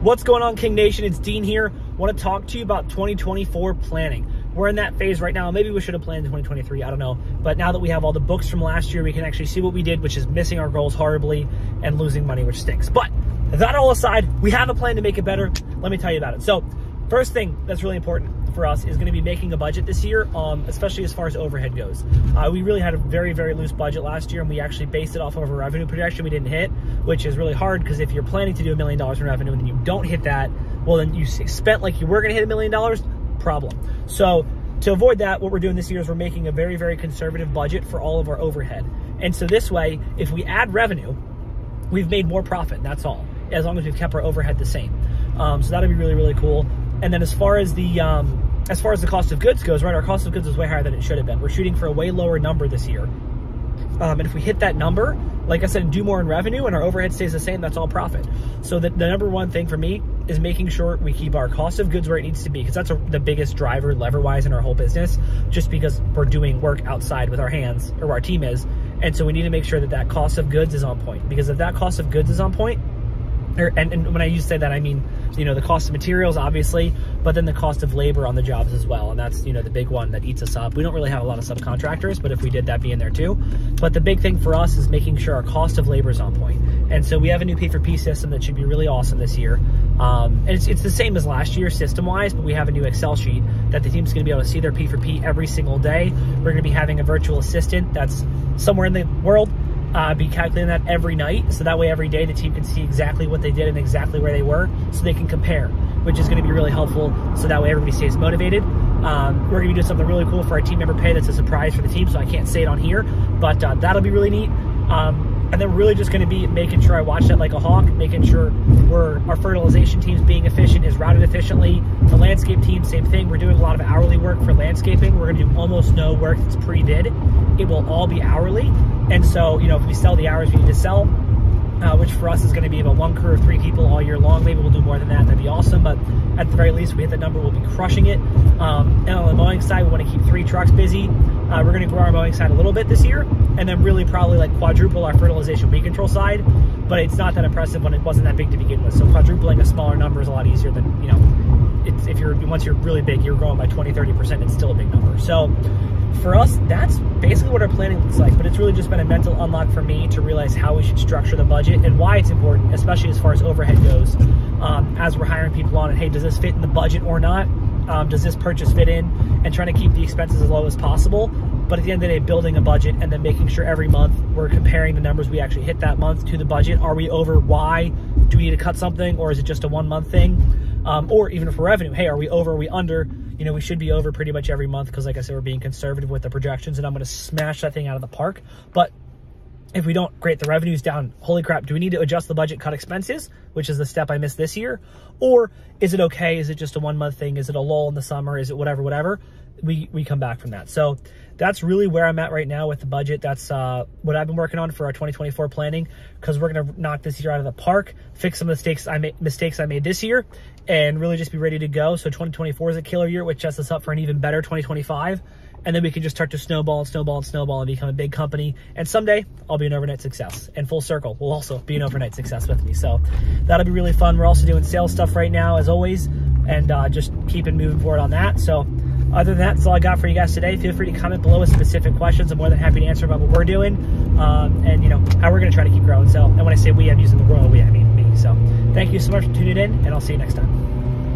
What's going on, King Nation? It's Dean here. Want to talk to you about 2024 planning. We're in that phase right now. Maybe we should have planned in 2023. I don't know. But now that we have all the books from last year, we can actually see what we did, which is missing our goals horribly and losing money, which stinks. But that all aside, we have a plan to make it better. Let me tell you about it. So, first thing that's really important for us is going to be making a budget this year, um, especially as far as overhead goes. Uh, we really had a very, very loose budget last year, and we actually based it off of a revenue projection we didn't hit, which is really hard because if you're planning to do a million dollars in revenue and you don't hit that, well, then you spent like you were going to hit a million dollars, problem. So to avoid that, what we're doing this year is we're making a very, very conservative budget for all of our overhead. And so this way, if we add revenue, we've made more profit. That's all, as long as we've kept our overhead the same. Um, so that'll be really, really cool. And then as far as the um, as far as the cost of goods goes, right, our cost of goods is way higher than it should have been. We're shooting for a way lower number this year. Um, and if we hit that number, like I said, do more in revenue and our overhead stays the same, that's all profit. So the, the number one thing for me is making sure we keep our cost of goods where it needs to be because that's a, the biggest driver lever wise in our whole business just because we're doing work outside with our hands or our team is. And so we need to make sure that that cost of goods is on point because if that cost of goods is on point, or, and, and when I use say that, I mean, you know, the cost of materials, obviously, but then the cost of labor on the jobs as well. And that's, you know, the big one that eats us up. We don't really have a lot of subcontractors, but if we did, that'd be in there too. But the big thing for us is making sure our cost of labor is on point. And so we have a new P4P system that should be really awesome this year. Um, and it's, it's the same as last year system wise, but we have a new Excel sheet that the team's going to be able to see their P4P every single day. We're going to be having a virtual assistant that's somewhere in the world uh, be calculating that every night. So that way, every day, the team can see exactly what they did and exactly where they were so they can compare, which is going to be really helpful. So that way, everybody stays motivated. Um, we're going to be doing something really cool for our team member pay that's a surprise for the team, so I can't say it on here, but uh, that'll be really neat. Um, and then really just going to be making sure I watch that like a hawk, making sure we're our fertilization team's being efficient, efficiently. The landscape team, same thing. We're doing a lot of hourly work for landscaping. We're going to do almost no work that's pre-bid. It will all be hourly. And so, you know, if we sell the hours we need to sell, uh, which for us is going to be about one crew of three people all year long. Maybe we'll do more than that. That'd be awesome. But at the very least, we hit the number, we'll be crushing it. Um, and on the mowing side, we want to keep three trucks busy. Uh, we're going to grow our mowing side a little bit this year, and then really probably like quadruple our fertilization weed control side. But it's not that impressive when it wasn't that big to begin with. So quadrupling a smaller number is a lot easier than you know. If you're once you're really big, you're growing by 20, 30 percent. It's still a big number. So for us, that's basically what our planning looks like. But it's really just been a mental unlock for me to realize how we should structure the budget and why it's important, especially as far as overhead goes. Um, as we're hiring people on, and hey, does this fit in the budget or not? Um, does this purchase fit in? And trying to keep the expenses as low as possible. But at the end of the day, building a budget and then making sure every month we're comparing the numbers we actually hit that month to the budget. Are we over? Why? Do we need to cut something, or is it just a one month thing? Um, or even for revenue, hey, are we over? Are we under? you know, we should be over pretty much every month because, like I said, we're being conservative with the projections, and I'm going to smash that thing out of the park. But if we don't, great, the revenue's down. Holy crap, do we need to adjust the budget, cut expenses, which is the step I missed this year? Or is it okay? Is it just a one month thing? Is it a lull in the summer? Is it whatever, whatever? We, we come back from that. So that's really where I'm at right now with the budget. That's uh, what I've been working on for our 2024 planning because we're going to knock this year out of the park, fix some mistakes I made mistakes I made this year, and really just be ready to go. So 2024 is a killer year, which sets us up for an even better 2025. And then we can just start to snowball and snowball and snowball and become a big company. And someday I'll be an overnight success. And Full Circle will also be an overnight success with me. So that'll be really fun. We're also doing sales stuff right now, as always, and uh, just keeping moving forward on that. So other than that, that's all I got for you guys today. Feel free to comment below with specific questions. I'm more than happy to answer about what we're doing um, and, you know, how we're going to try to keep growing. So, and when I say we, I'm using the royal we, I mean me. So thank you so much for tuning in, and I'll see you next time.